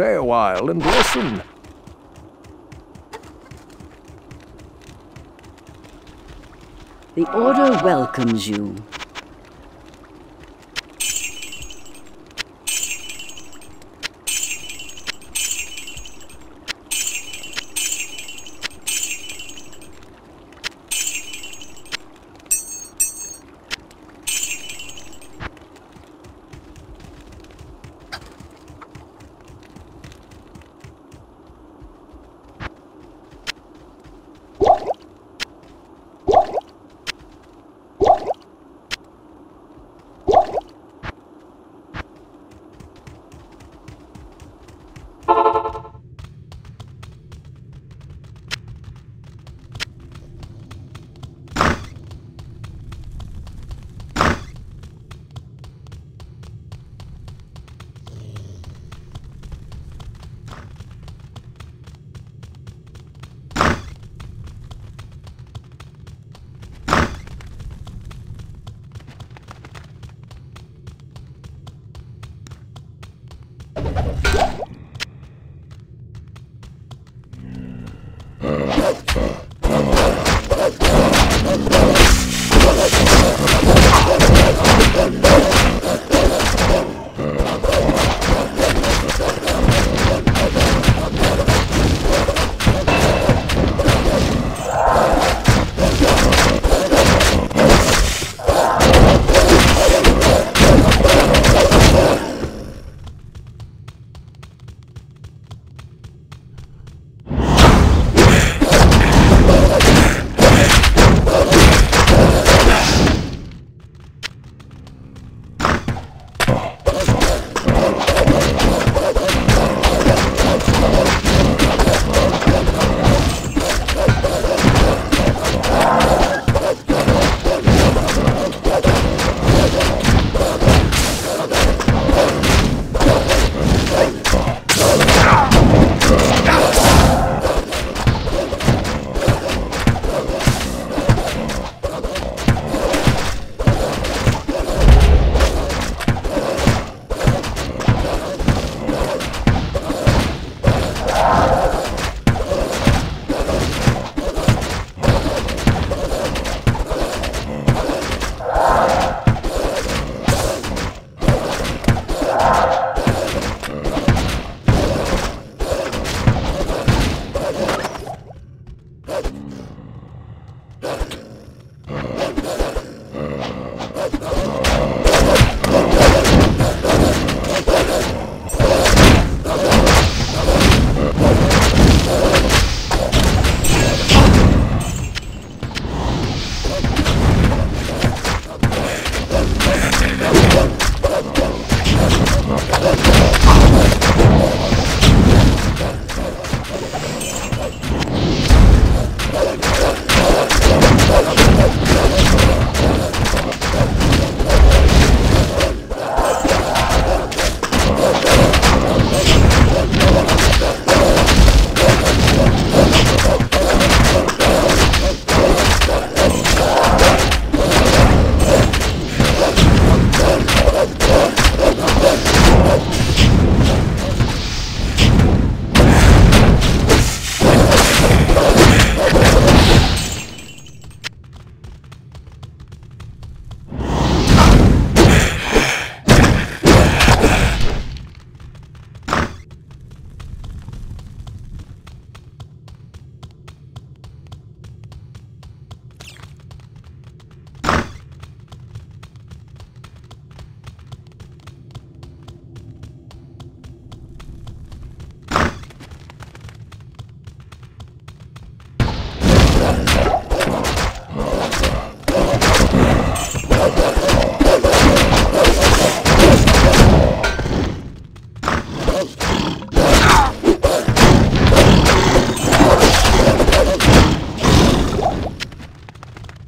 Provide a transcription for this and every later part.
Stay a while and listen. The Order welcomes you.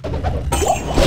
Oh!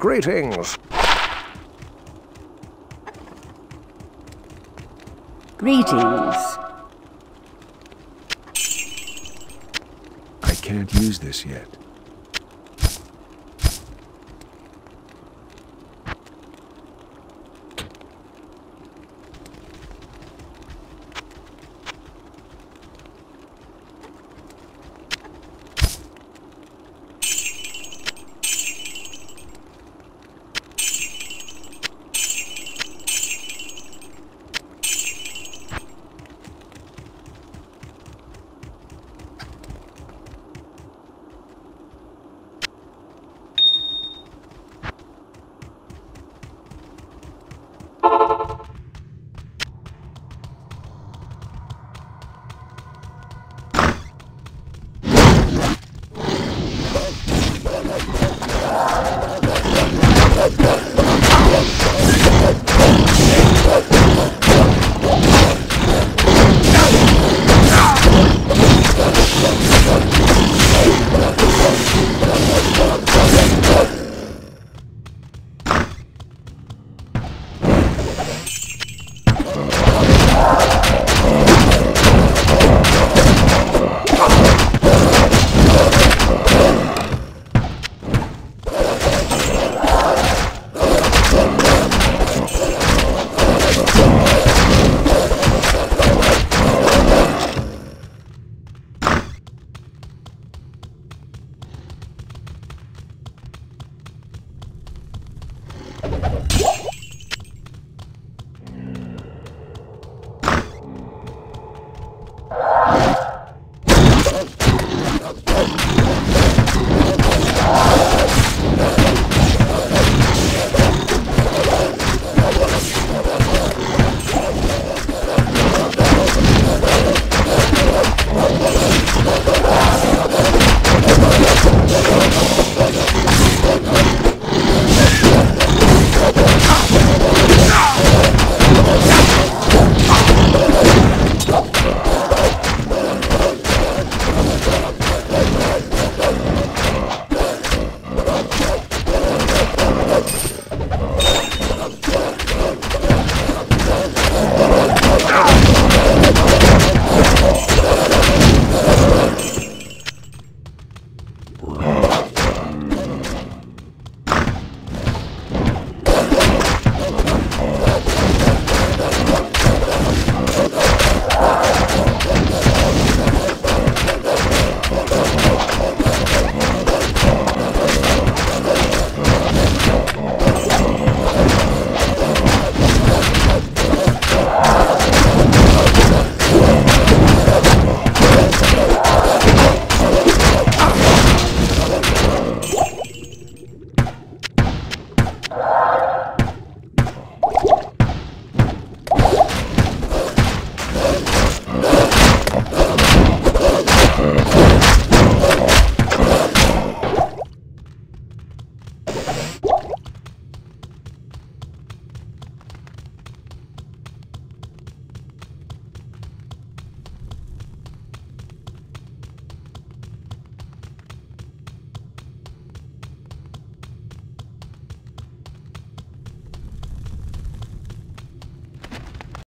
Greetings. Greetings. I can't use this yet.